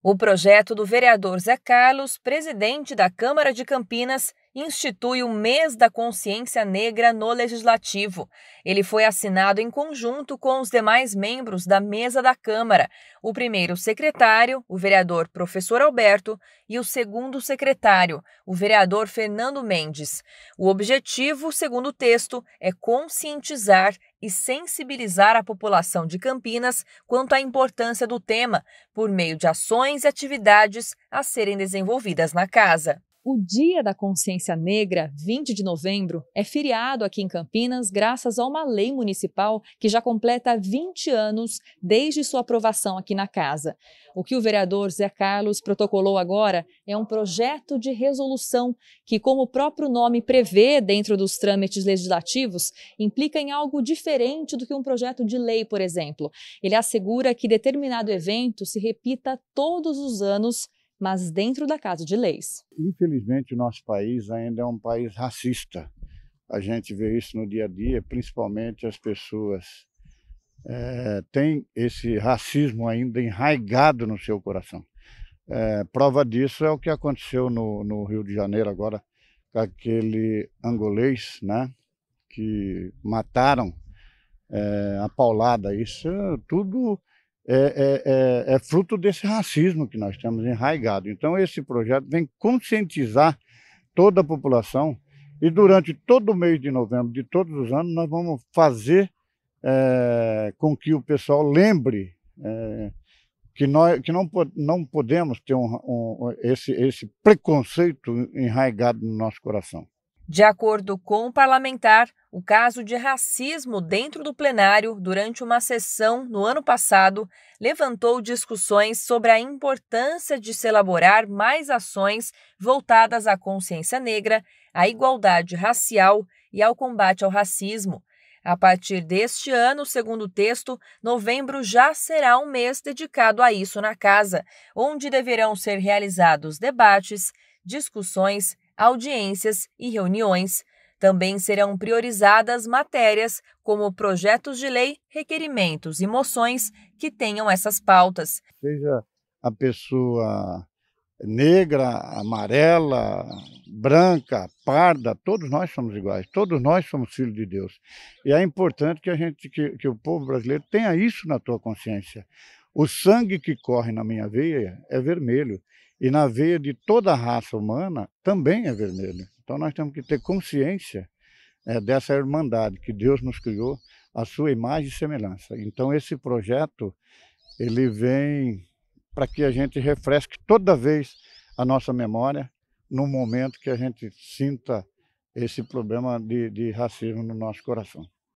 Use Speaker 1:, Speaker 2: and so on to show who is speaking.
Speaker 1: O projeto do vereador Zé Carlos, presidente da Câmara de Campinas, institui o Mês da Consciência Negra no Legislativo. Ele foi assinado em conjunto com os demais membros da mesa da Câmara, o primeiro secretário, o vereador Professor Alberto, e o segundo secretário, o vereador Fernando Mendes. O objetivo, segundo o texto, é conscientizar e sensibilizar a população de Campinas quanto à importância do tema, por meio de ações e atividades a serem desenvolvidas na casa.
Speaker 2: O Dia da Consciência Negra, 20 de novembro, é feriado aqui em Campinas graças a uma lei municipal que já completa 20 anos desde sua aprovação aqui na casa. O que o vereador Zé Carlos protocolou agora é um projeto de resolução que, como o próprio nome prevê dentro dos trâmites legislativos, implica em algo diferente do que um projeto de lei, por exemplo. Ele assegura que determinado evento se repita todos os anos mas dentro da casa de leis.
Speaker 3: Infelizmente, o nosso país ainda é um país racista. A gente vê isso no dia a dia, principalmente as pessoas é, têm esse racismo ainda enraigado no seu coração. É, prova disso é o que aconteceu no, no Rio de Janeiro agora, com aquele angolês, né, que mataram é, a paulada. Isso tudo é, é, é, é, fruto desse racismo que nós temos enraigado. Então, esse projeto vem conscientizar toda a população e durante todo o mês de novembro de todos os anos nós vamos fazer é, com que o pessoal lembre é, que nós que não, não podemos ter um, um, esse, esse preconceito enraigado no nosso coração.
Speaker 1: De acordo com o parlamentar, o caso de racismo dentro do plenário durante uma sessão no ano passado levantou discussões sobre a importância de se elaborar mais ações voltadas à consciência negra, à igualdade racial e ao combate ao racismo. A partir deste ano, segundo o texto, novembro já será um mês dedicado a isso na casa, onde deverão ser realizados debates, discussões audiências e reuniões. Também serão priorizadas matérias como projetos de lei, requerimentos e moções que tenham essas pautas.
Speaker 3: Seja a pessoa negra, amarela, branca, parda, todos nós somos iguais, todos nós somos filhos de Deus. E é importante que a gente, que, que o povo brasileiro tenha isso na tua consciência. O sangue que corre na minha veia é vermelho e na veia de toda a raça humana também é vermelho. Então nós temos que ter consciência é, dessa irmandade que Deus nos criou, a sua imagem e semelhança. Então esse projeto, ele vem para que a gente refresque toda vez a nossa memória no momento que a gente sinta esse problema de, de racismo no nosso coração.